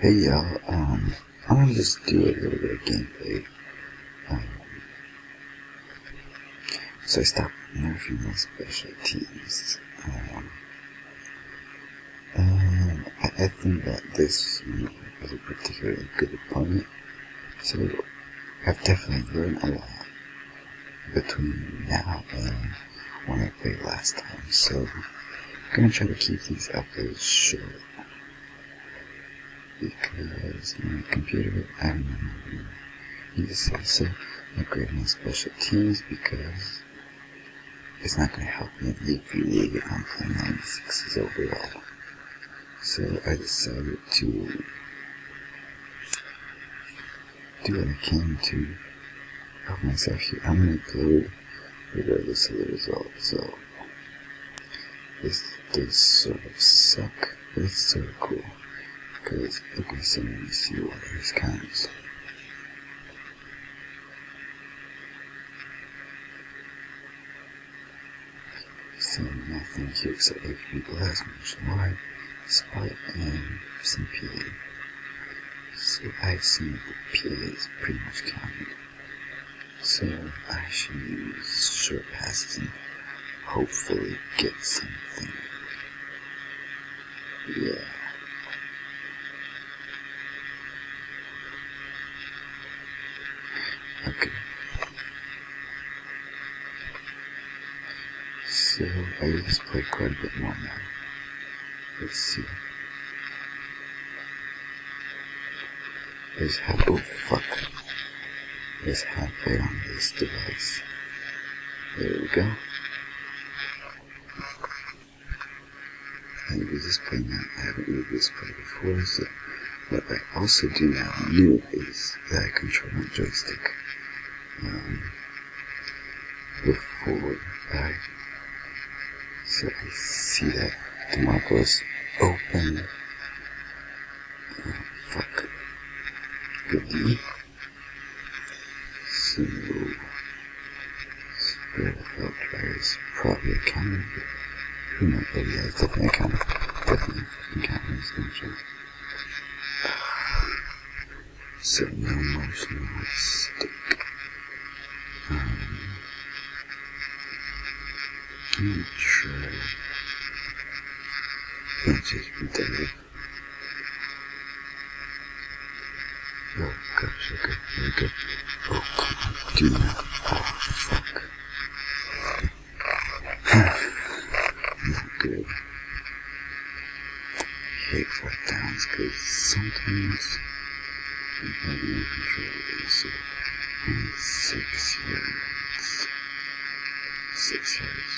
Hey y'all, um, I want to just do a little bit of gameplay. Um, so I stopped nerfing my special teams. Um, I, I think that this was a particularly good opponent. So I've definitely learned a lot between now and when I played last time. So I'm gonna try to keep these uploads short because my computer, I don't know, need to say so upgrade my special teams because it's not going to help me in League v League if I'm playing 96s overall. So I decided to do what I can to help myself here. I'm going to upload regardless of the result, so this does sort of suck, but it's sort of cool. Because, so let me see what his counts. So nothing here except HP Plasma, Wide, Spike, and some PA. So I assume the PA is pretty much counted. So I should use short passes and hopefully get something. Yeah. Okay. So I just play quite a bit more now. Let's see. There's how oh fuck. There's how play on this device. There we go. I use this play now. I haven't used this play before, so what I also do now new is that I control my joystick. Um, before I so I see that the mark was open. Oh, fuck. Goodie. So spirit of dryer is probably a but who knows? Oh yeah, it's definitely a counter. Definitely a fucking counter. It's gonna show. So no motion with stick. Um, I'm HB dive. Oh gosh, okay, here we. Oh come do not. Oh fuck. not good. I hate fourth downs because sometimes you have no control of this, so six yards. Six yards.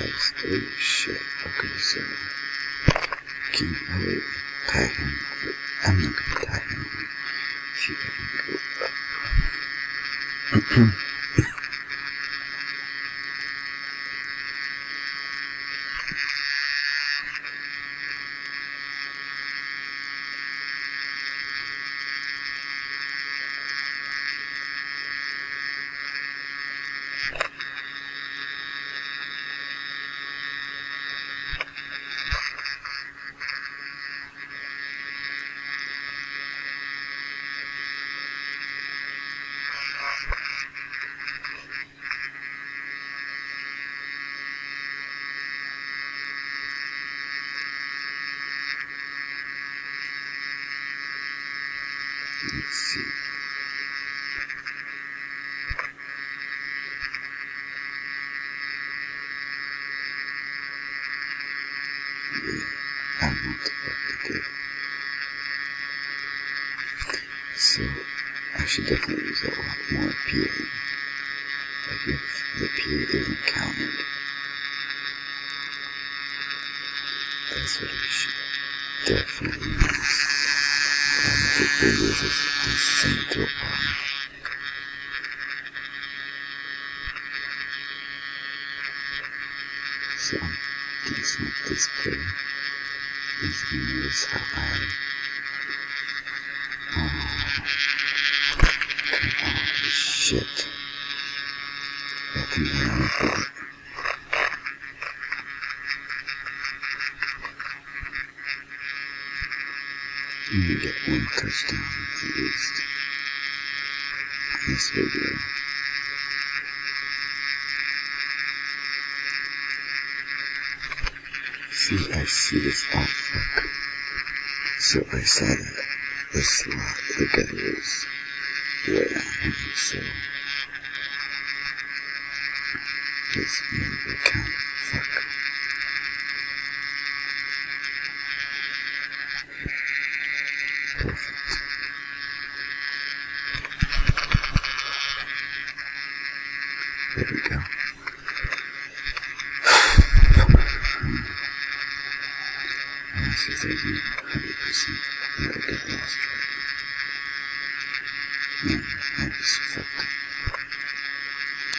That's oh shit. Okay, so can I tie him? But I'm not gonna tie him. See if I can go up. Let's see. Yeah, I don't know the fuck. So, I should definitely use a lot more PA. Like if the PA isn't counted. That's what I should definitely use. Get big with this insane throat problem. So I'm decent at this player. As you notice how I. Oh, come on, shit. That can be on gonna get one touchdown at least in this video. See, I see this. Fuck. So I saw that the slot, the guy was right on him, so this maybe account. Fuck. Perfect. There we go. This is 100% that I got lost right. Man, I just fucked up.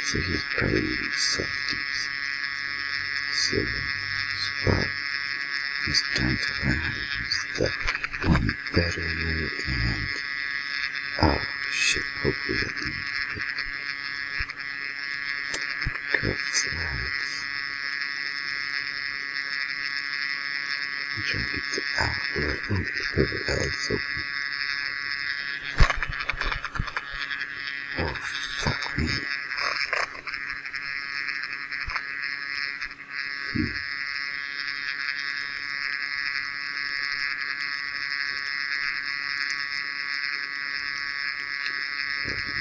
So he's probably using softies. So, Spot is trying to learn the one better and oh shit, hopefully that didn't pick. Correct slides. I'm trying to get the outlet. Oh, perfect outlet's open. Oh, fuck me. Hmm.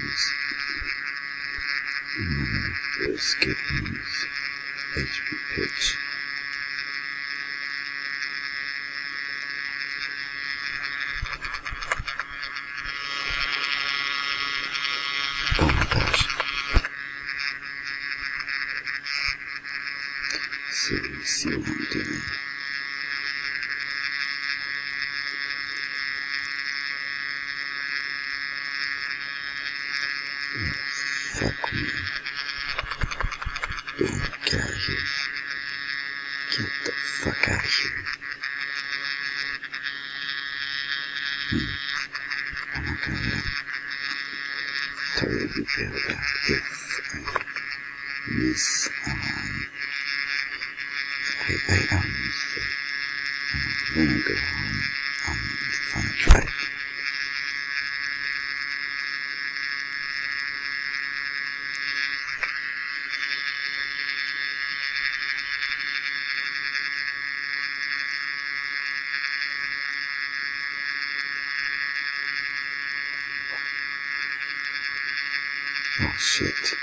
Use another let's get use HB pitch. Oh my gosh. So you see what I'm doing. Oh, fuck me. Boom, get out of here. Get the fuck out of here. Hmm. I'm not gonna let him totally bail out if I miss um I, I, um, when I go home Oh shit.